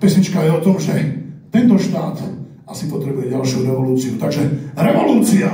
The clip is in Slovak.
Pesnička je o tom, že tento štát asi potrebuje ďalšiu revolúciu. Takže revolúcia!